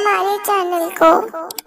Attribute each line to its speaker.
Speaker 1: हमारे चैनल को